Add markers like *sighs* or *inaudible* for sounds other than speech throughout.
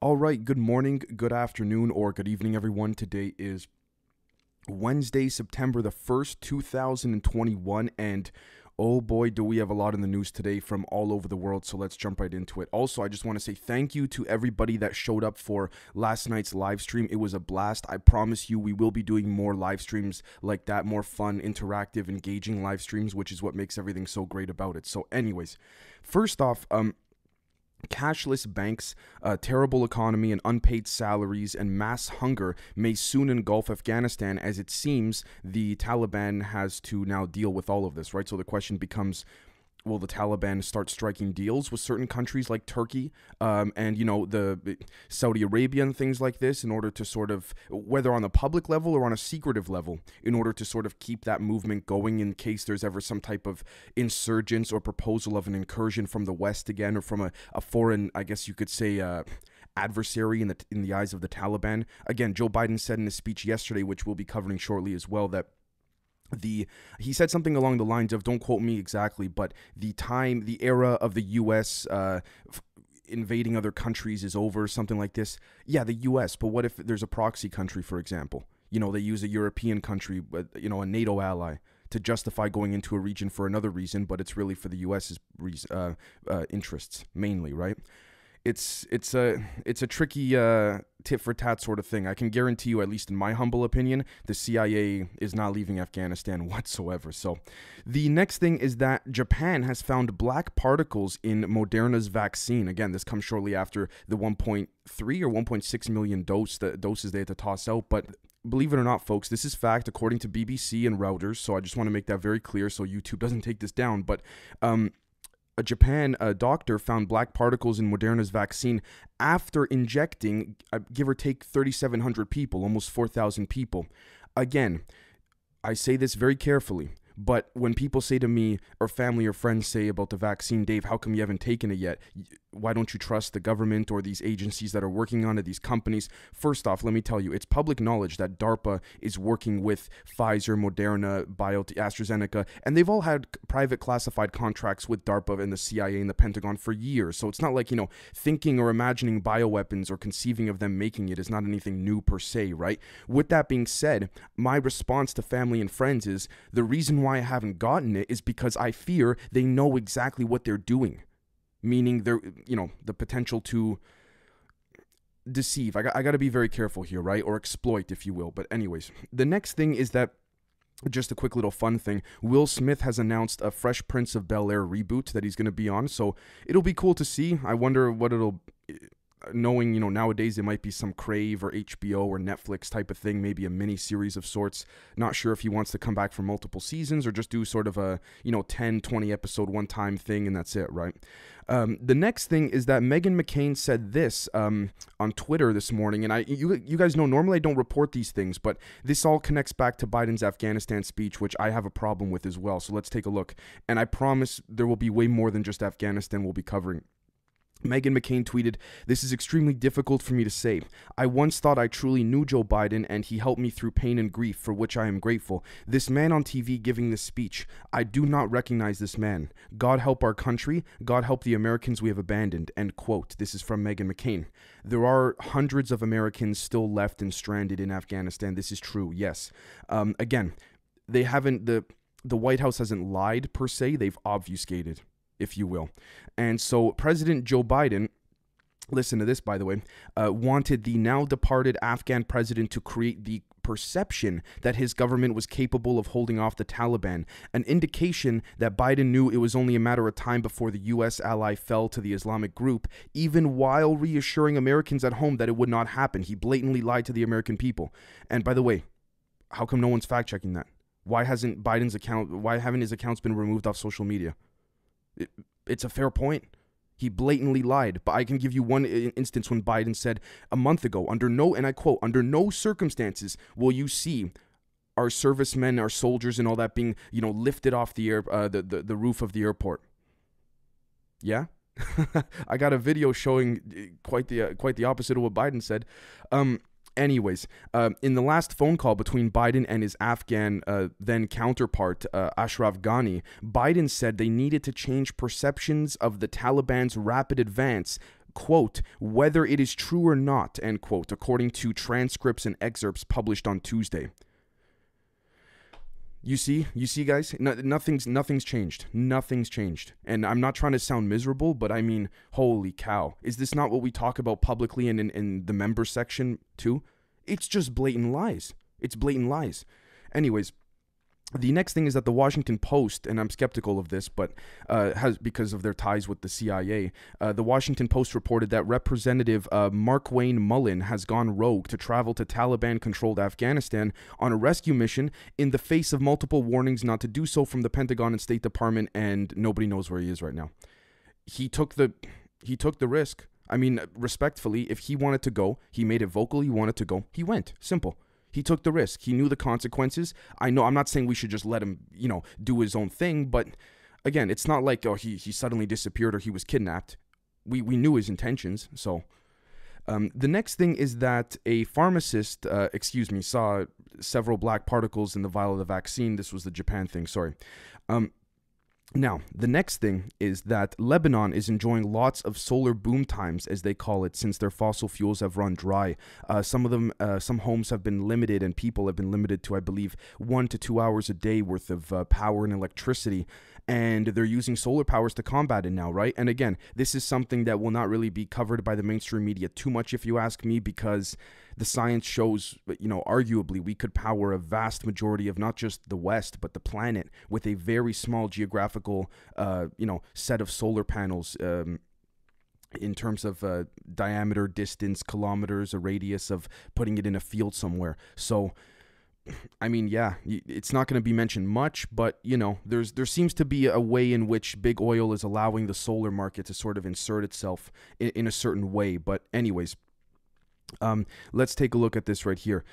All right, good morning, good afternoon, or good evening, everyone. Today is Wednesday, September the 1st, 2021, and oh boy, do we have a lot in the news today from all over the world, so let's jump right into it. Also, I just want to say thank you to everybody that showed up for last night's live stream. It was a blast. I promise you, we will be doing more live streams like that, more fun, interactive, engaging live streams, which is what makes everything so great about it. So, anyways, first off, um, Cashless banks, a terrible economy, and unpaid salaries and mass hunger may soon engulf Afghanistan as it seems the Taliban has to now deal with all of this, right? So the question becomes will the Taliban start striking deals with certain countries like Turkey um, and you know the Saudi Arabia and things like this in order to sort of whether on the public level or on a secretive level in order to sort of keep that movement going in case there's ever some type of insurgence or proposal of an incursion from the West again or from a, a foreign I guess you could say uh, adversary in the in the eyes of the Taliban. Again Joe Biden said in his speech yesterday which we'll be covering shortly as well that the he said something along the lines of don't quote me exactly but the time the era of the us uh, f- invading other countries is over something like this. Yeah the us but what if there's a proxy country for example? You know they use a european country you know a nato ally to justify going into a region for another reason but it's really for the us's uh, uh, interests mainly right it's it's a it's a tricky uh, tit for tat sort of thing. I can guarantee you, at least in my humble opinion, the CIA is not leaving Afghanistan *laughs* whatsoever. So, the next thing is that Japan has found black particles in Moderna's vaccine. Again, this comes shortly after the 1.3 or 1.6 million dose the doses they had to toss out, but believe it or not, folks, this is fact according to BBC and Reuters. So I just want to make that very clear so YouTube doesn't take this down. But um, Japan a doctor found black particles in Moderna's vaccine after injecting, uh, give or take, 3,700 people, almost 4,000 people. Again, I say this very carefully. But when people say to me, or family or friends say about the vaccine, Dave, how come you haven't taken it yet? Why don't you trust the government or these agencies that are working on it, these companies? First off, let me tell you, it's public knowledge that DARPA is working with Pfizer, Moderna, Bio, AstraZeneca, and they've all had private classified contracts with DARPA and the CIA and the Pentagon for years. So it's not like, you know, thinking or imagining bioweapons or conceiving of them making it is not anything new per se, right? With that being said, my response to family and friends is the reason why why I haven't gotten it is because I fear they know exactly what they're doing. Meaning they're, you know, the potential to deceive. I got, I got to be very careful here, right? Or exploit, if you will. But, anyways, the next thing is that just a quick little fun thing. Will Smith has announced a Fresh Prince of Bel Air reboot that he's going to be on. So it'll be cool to see. I wonder what it'll knowing you know nowadays it might be some crave or hbo or netflix type of thing maybe a mini series of sorts not sure if he wants to come back for multiple seasons or just do sort of a you know 10 20 episode one time thing and that's it right um, the next thing is that Meghan McCain said this um, on Twitter this morning, and I, you, you guys know normally I don't report these things, but this all connects back to Biden's Afghanistan speech, which I have a problem with as well. So let's take a look, and I promise there will be way more than just Afghanistan we'll be covering. Meghan McCain tweeted, This is extremely difficult for me to say. I once thought I truly knew Joe Biden and he helped me through pain and grief, for which I am grateful. This man on TV giving this speech, I do not recognize this man. God help our country. God help the Americans we have abandoned. End quote. This is from Meghan McCain. There are hundreds of Americans still left and stranded in Afghanistan. This is true, yes. Um, again, they haven't, the, the White House hasn't lied per se, they've obfuscated if you will. And so President Joe Biden listen to this by the way uh, wanted the now departed afghan president to create the perception that his government was capable of holding off the taliban an indication that biden knew it was only a matter of time before the us ally fell to the islamic group even while reassuring americans at home that it would not happen. He blatantly lied to the american people. And by the way how come no one's fact checking that? Why hasn't biden's account why haven't his accounts been removed off social media it, it's a fair point. He blatantly lied. But I can give you one instance when Biden said a month ago, under no, and I quote, under no circumstances will you see our servicemen, our soldiers, and all that being, you know, lifted off the air, uh, the, the the roof of the airport. Yeah, *laughs* I got a video showing uh, quite the uh, quite the opposite of what Biden said. Um, Anyways, uh, in the last phone call between Biden and his Afghan uh, then counterpart, uh, Ashraf Ghani, Biden said they needed to change perceptions of the Taliban's rapid advance quote, whether it is true or not, end quote, according to transcripts and excerpts published on Tuesday. You see, you see, guys, no, nothing's nothing's changed. Nothing's changed, and I'm not trying to sound miserable, but I mean, holy cow, is this not what we talk about publicly and in, in the member section too? It's just blatant lies. It's blatant lies. Anyways, the next thing is that the Washington Post, and I'm skeptical of this, but uh, has because of their ties with the CIA. Uh, the Washington Post reported that Representative uh, Markwayne Mullin has gone rogue to travel to Taliban-controlled Afghanistan on a rescue mission in the face of multiple warnings not to do so from the Pentagon and State Department, and nobody knows where he is right now. He took the he took the risk. I mean, respectfully, if he wanted to go, he made it vocal. He wanted to go. He went. Simple. He took the risk. He knew the consequences. I know I'm not saying we should just let him, you know, do his own thing, but again, it's not like oh he he suddenly disappeared or he was kidnapped. We we knew his intentions, so um, the next thing is that a pharmacist, uh, excuse me, saw several black particles in the vial of the vaccine. This was the Japan thing, sorry. Um, now, the next thing is that Lebanon is enjoying lots of solar boom times, as they call it, since their fossil fuels have run dry. Uh, some of them, uh, some homes have been limited, and people have been limited to, I believe, one to two hours a day worth of uh, power and electricity and they're using solar powers to combat it now, right? And again, this is something that will not really be covered by the mainstream media too much, if you ask me, because the science shows, you know, arguably we could power a vast majority of not just the West, but the planet with a very small geographical, uh, you know, set of solar panels. Um, in terms of uh, diameter, distance, kilometers, a radius of putting it in a field somewhere. So, I mean, yeah, it's not going to be mentioned much, but you know, there's there seems to be a way in which big oil is allowing the solar market to sort of insert itself in, in a certain way. But anyways, um, let's take a look at this right here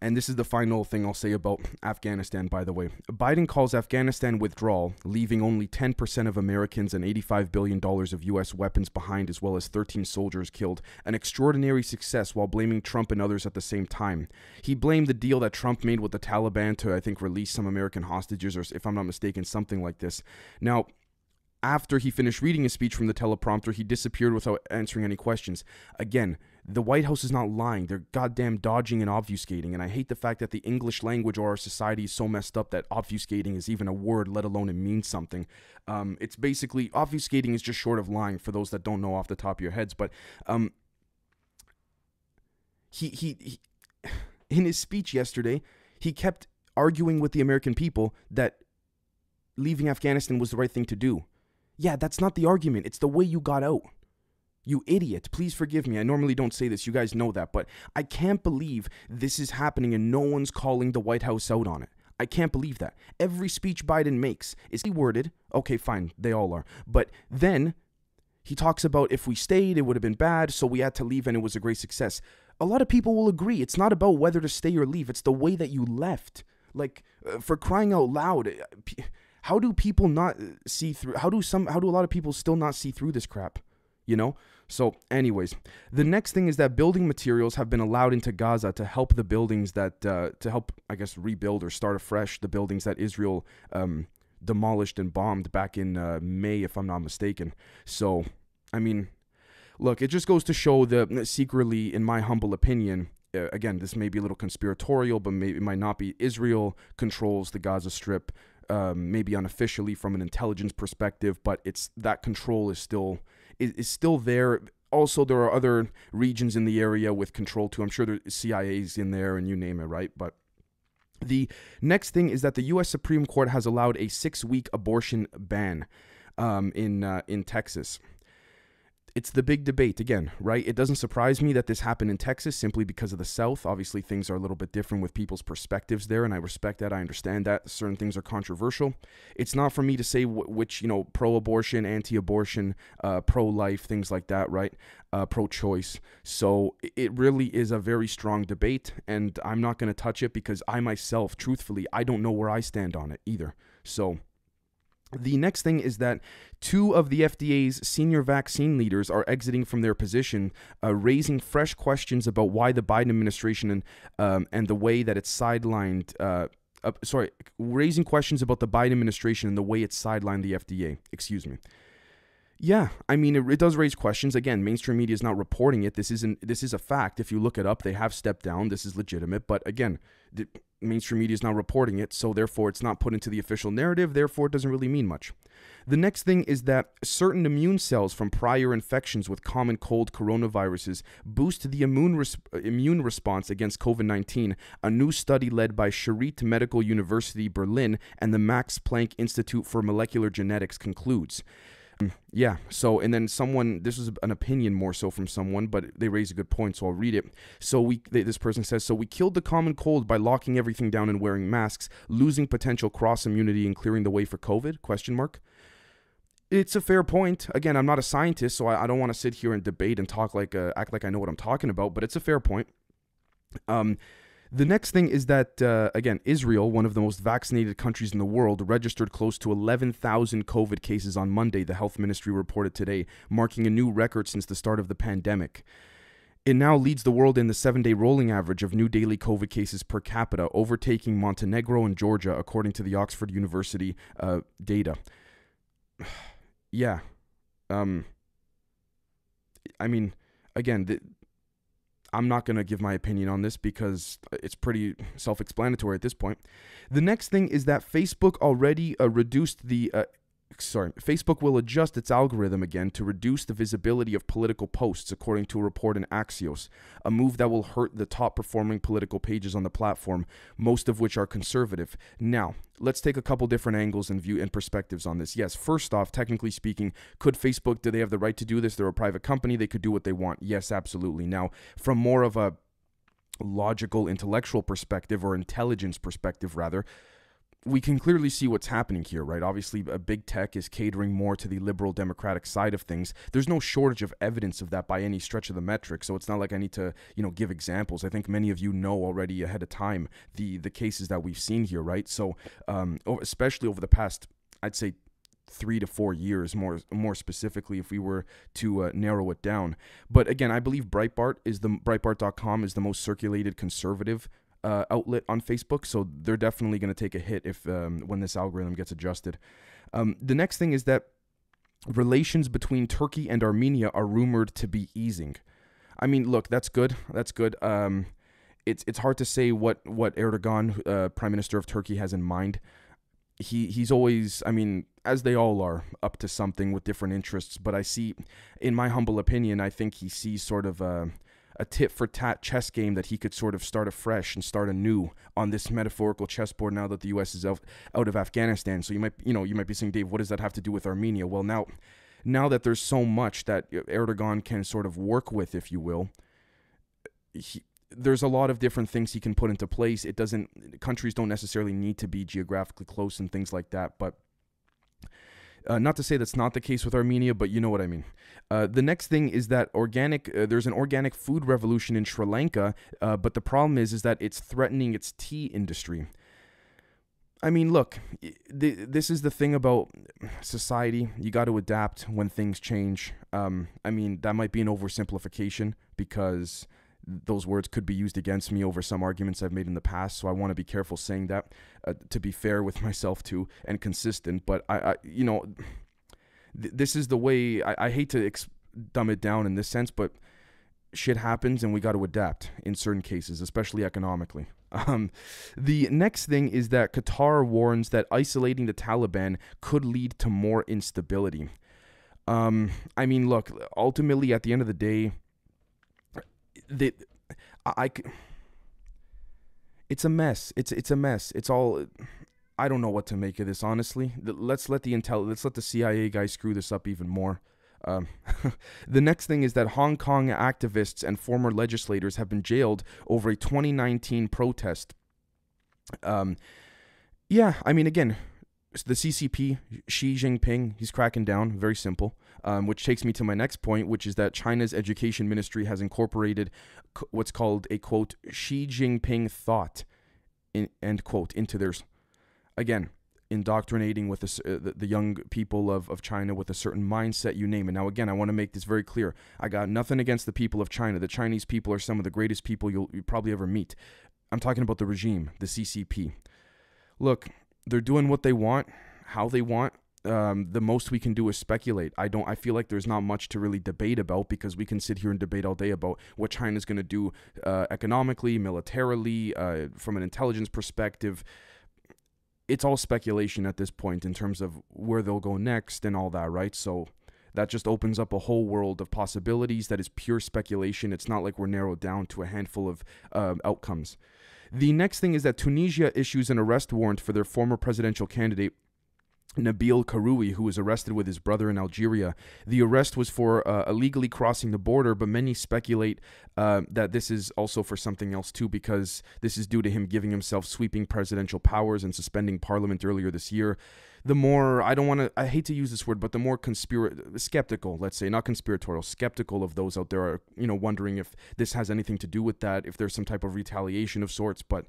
and this is the final thing I'll say about Afghanistan, by the way. Biden calls Afghanistan withdrawal, leaving only 10% of Americans and $85 billion of U.S. weapons behind, as well as 13 soldiers killed, an extraordinary success while blaming Trump and others at the same time. He blamed the deal that Trump made with the Taliban to, I think, release some American hostages, or if I'm not mistaken, something like this. Now, after he finished reading his speech from the teleprompter, he disappeared without answering any questions. Again, the White House is not lying. They're goddamn dodging and obfuscating. And I hate the fact that the English language or our society is so messed up that obfuscating is even a word, let alone it means something. Um, it's basically, obfuscating is just short of lying for those that don't know off the top of your heads. But um, he, he, he *sighs* in his speech yesterday, he kept arguing with the American people that leaving Afghanistan was the right thing to do. Yeah, that's not the argument. It's the way you got out. You idiot. Please forgive me. I normally don't say this. You guys know that. But I can't believe this is happening and no one's calling the White House out on it. I can't believe that. Every speech Biden makes is worded. Okay, fine. They all are. But then he talks about if we stayed, it would have been bad. So we had to leave and it was a great success. A lot of people will agree. It's not about whether to stay or leave, it's the way that you left. Like, uh, for crying out loud. Uh, how do people not see through? How do some? How do a lot of people still not see through this crap? You know. So, anyways, the next thing is that building materials have been allowed into Gaza to help the buildings that uh, to help, I guess, rebuild or start afresh the buildings that Israel um, demolished and bombed back in uh, May, if I'm not mistaken. So, I mean, look, it just goes to show that secretly, in my humble opinion, uh, again, this may be a little conspiratorial, but maybe it might not be. Israel controls the Gaza Strip um, maybe unofficially from an intelligence perspective, but it's that control is still is, is still there. Also, there are other regions in the area with control too. I'm sure the CIA's in there, and you name it, right? But the next thing is that the U.S. Supreme Court has allowed a six-week abortion ban um, in uh, in Texas it's the big debate again, right? It doesn't surprise me that this happened in Texas simply because of the South. Obviously, things are a little bit different with people's perspectives there, and I respect that. I understand that certain things are controversial. It's not for me to say which, you know, pro-abortion, anti-abortion, uh, pro-life, things like that, right? Uh, pro-choice. So it really is a very strong debate, and I'm not going to touch it because I myself, truthfully, I don't know where I stand on it either. So the next thing is that two of the FDA's senior vaccine leaders are exiting from their position, uh, raising fresh questions about why the Biden administration and um, and the way that it's sidelined. Uh, uh, sorry, raising questions about the Biden administration and the way it sidelined the FDA. Excuse me. Yeah, I mean it, it, does raise questions. Again, mainstream media is not reporting it. This isn't. This is a fact. If you look it up, they have stepped down. This is legitimate. But again, the mainstream media is not reporting it, so therefore it's not put into the official narrative. Therefore, it doesn't really mean much. The next thing is that certain immune cells from prior infections with common cold coronaviruses boost the immune, res- immune response against COVID 19. A new study led by Charité Medical University Berlin and the Max Planck Institute for Molecular Genetics concludes. Yeah. So, and then someone, this is an opinion more so from someone, but they raise a good point, so I'll read it. So we, they, this person says, so we killed the common cold by locking everything down and wearing masks, losing potential cross immunity and clearing the way for COVID? Question mark. It's a fair point. Again, I'm not a scientist, so I, I don't want to sit here and debate and talk like, uh, act like I know what I'm talking about, but it's a fair point. Um, the next thing is that, uh, again, Israel, one of the most vaccinated countries in the world, registered close to 11,000 COVID cases on Monday, the health ministry reported today, marking a new record since the start of the pandemic. It now leads the world in the seven day rolling average of new daily COVID cases per capita, overtaking Montenegro and Georgia, according to the Oxford University uh, data. *sighs* yeah. Um, I mean, again, the, I'm not going to give my opinion on this because it's pretty self explanatory at this point. The next thing is that Facebook already uh, reduced the uh, sorry, Facebook will adjust its algorithm again to reduce the visibility of political posts, according to a report in Axios, a move that will hurt the top performing political pages on the platform, most of which are conservative. Now, let's take a couple different angles and view and perspectives on this. Yes, first off, technically speaking, could Facebook, do they have the right to do this? They're a private company, they could do what they want. Yes, absolutely. Now, from more of a logical intellectual perspective or intelligence perspective rather we can clearly see what's happening here, right? Obviously, a big tech is catering more to the liberal democratic side of things. There's no shortage of evidence of that by any stretch of the metric. So it's not like I need to, you know, give examples. I think many of you know already ahead of time the the cases that we've seen here, right? So, um, especially over the past, I'd say three to four years more more specifically if we were to uh, narrow it down but again i believe breitbart is the breitbart.com is the most circulated conservative uh, outlet on Facebook, so they're definitely going to take a hit if um, when this algorithm gets adjusted. Um, the next thing is that relations between Turkey and Armenia are rumored to be easing. I mean, look, that's good. That's good. Um, it's it's hard to say what what Erdogan, uh, Prime Minister of Turkey, has in mind. He he's always, I mean, as they all are, up to something with different interests. But I see, in my humble opinion, I think he sees sort of. Uh, a tit for tat chess game that he could sort of start afresh and start anew on this metaphorical chessboard now that the U.S. is out, out of Afghanistan. So you might you know you might be saying, Dave, what does that have to do with Armenia? Well, now now that there's so much that Erdogan can sort of work with, if you will. He, there's a lot of different things he can put into place. It doesn't countries don't necessarily need to be geographically close and things like that, but uh, not to say that's not the case with Armenia, but you know what I mean. Uh, the next thing is that organic. Uh, there's an organic food revolution in Sri Lanka, uh, but the problem is is that it's threatening its tea industry. I mean, look, th- this is the thing about society. You got to adapt when things change. Um, I mean, that might be an oversimplification because those words could be used against me over some arguments I've made in the past. So I want to be careful saying that uh, to be fair with *laughs* myself too and consistent. But I, I you know, th- this is the way I, I hate to ex- dumb it down in this sense, but shit happens and we got to adapt in certain cases, especially economically. *laughs* Um, the next thing is that Qatar warns that isolating the Taliban could lead to more instability. Um, I mean, look, ultimately, at the end of the day, the I, I it's a mess. It's it's a mess. It's all I don't know what to make of this honestly. Let's let the intel let's let the CIA guy screw this up even more. Um, *laughs* the next thing is that Hong Kong activists and former legislators have been jailed over a 2019 protest. Um, yeah, I mean, again, the CCP, Xi Jinping, he's cracking down. Very simple. Um, which takes me to my next point, which is that China's education ministry has incorporated what's called a quote Xi Jinping thought, in, end quote, into theirs. Again, indoctrinating with the, uh, the, the young people of, of China with a certain mindset, you name it. Now, again, I want to make this very clear. I got nothing against the people of China. The Chinese people are some of the greatest people you'll you probably ever meet. I'm talking about the regime, the CCP. Look, they're doing what they want, how they want. Um, the most we can do is speculate. I don't. I feel like there's not much to really debate about because we can sit here and debate all day about what China's going to do uh, economically, militarily, uh, from an intelligence perspective. It's all speculation at this point in terms of where they'll go next and all that, right? So that just opens up a whole world of possibilities that is pure speculation. It's not like we're narrowed down to a handful of uh, outcomes. The next thing is that Tunisia issues an arrest warrant for their former presidential candidate Nabil Karoui, who was arrested with his brother in Algeria. The arrest was for uh, illegally crossing the border, but many speculate uh, that this is also for something else too, because this is due to him giving himself sweeping presidential powers and suspending parliament earlier this year. The more I don't want to, I hate to use this word, but the more conspira- skeptical, let's say, not conspiratorial, skeptical of those out there are, you know, wondering if this has anything to do with that, if there's some type of retaliation of sorts. But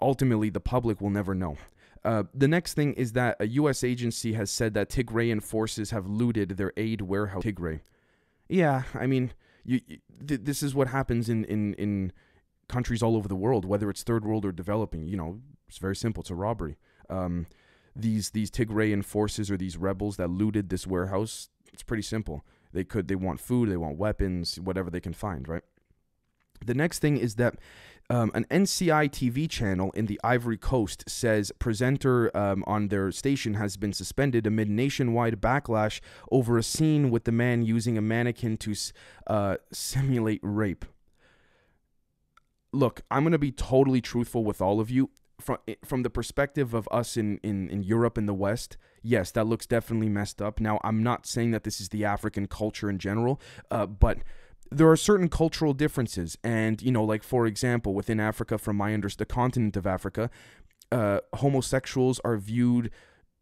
ultimately, the public will never know. Uh, the next thing is that a U.S. agency has said that Tigrayan forces have looted their aid warehouse. Tigray. Yeah, I mean, you, you, th- this is what happens in, in, in countries all over the world, whether it's third world or developing. You know, it's very simple. It's a robbery. Um, these these Tigrayan forces or these rebels that looted this warehouse. It's pretty simple. They could they want food, they want weapons, whatever they can find, right? The next thing is that um, an NCI TV channel in the Ivory Coast says presenter um, on their station has been suspended amid nationwide backlash over a scene with the man using a mannequin to uh, simulate rape. Look, I'm going to be totally truthful with all of you. From, from the perspective of us in, in, in Europe and the West, yes, that looks definitely messed up. Now, I'm not saying that this is the African culture in general, uh, but there are certain cultural differences. And you know like for example within africa from my understanding the continent of africa uh, homosexuals are viewed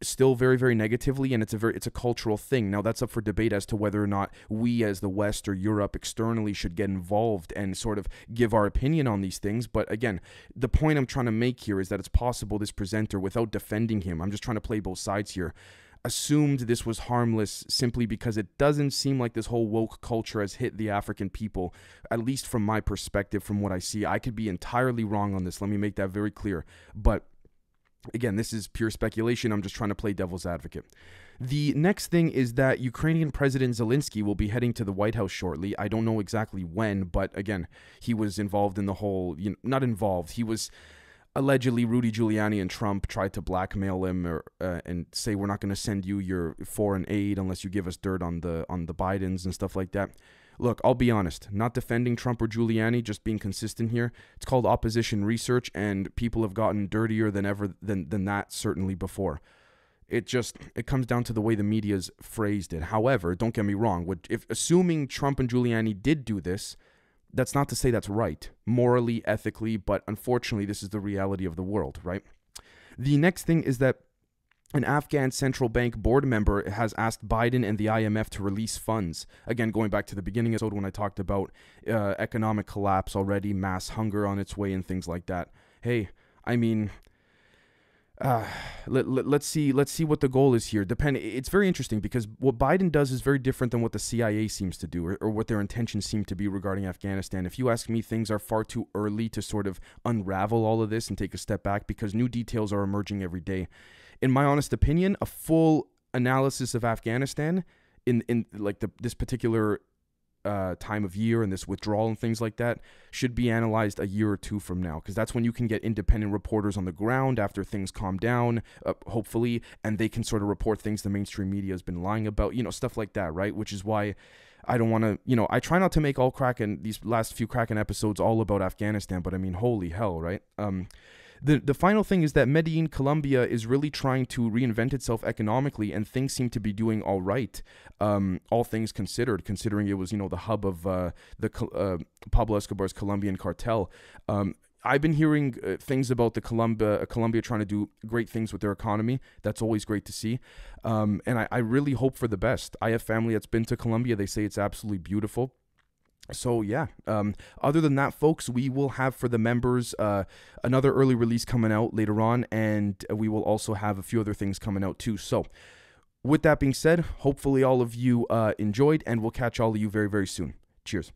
still very very negatively and it's a very it's a cultural thing. Now that's up for debate as to whether or not we as the west or europe externally should get involved and sort of give our opinion on these things. But again the point i'm trying to make here is that it's possible this presenter without defending him i'm just trying to play both sides here assumed this was harmless simply because it doesn't seem like this whole woke culture has hit the African people, at least from my perspective, from what I see. I could be entirely wrong on this. Let me make that very clear. But again, this is pure speculation. I'm just trying to play devil's advocate. The next thing is that Ukrainian President Zelensky will be heading to the White House shortly. I don't know exactly when, but again, he was involved in the whole, you know, not involved. He was allegedly Rudy Giuliani and Trump tried to blackmail him or, uh, and say we're not going to send you your foreign aid unless you give us dirt on the on the Bidens and stuff like that. Look, I'll be honest, not defending Trump or Giuliani, just being consistent here. It's called opposition research and people have gotten dirtier than ever than than that certainly before. It just it comes down to the way the media's phrased it. However, don't get me wrong, if assuming Trump and Giuliani did do this, that's not to say that's right, morally, ethically, but unfortunately, this is the reality of the world, right? The next thing is that an Afghan central bank board member has asked Biden and the IMF to release funds. Again, going back to the beginning episode when I talked about uh, economic collapse already, mass hunger on its way, and things like that. Hey, I mean, uh, *sighs* let, let, us see let's see what the goal is here. Depend it's very interesting because what biden does is very different than what the cia seems to do or, or, what their intentions seem to be regarding afghanistan. If you ask me things are far too early to sort of unravel all of this and take a step back because new details are emerging every day. In my honest opinion a full analysis of afghanistan in in like the this particular uh, time of year and this withdrawal and things like that should be analyzed a year or two from now because that's when you can get independent reporters on the ground after things calm down, uh, hopefully, and they can sort of report things the mainstream media has been lying about, you know, stuff like that, right? Which is why I don't want to, you know, I try not to make all Kraken these last few Kraken episodes all about Afghanistan, but I mean, holy hell, right? Um, the the final thing is that Medellin, Colombia, is really trying to reinvent itself economically, and things seem to be doing all right. Um, all things considered, considering it was you know the hub of uh, the uh, Pablo Escobar's Colombian cartel. Um, I've been hearing uh, things about the Colombia, Colombia trying to do great things with their economy. That's always great to see, um, and I, I really hope for the best. I have family that's been to Colombia. They say it's absolutely beautiful so yeah um, other than that folks we will have for the members uh, another early release coming out later on and we will also have a few other things coming out too. So with that being said hopefully all of you uh, enjoyed and we'll catch all of you very very soon. Cheers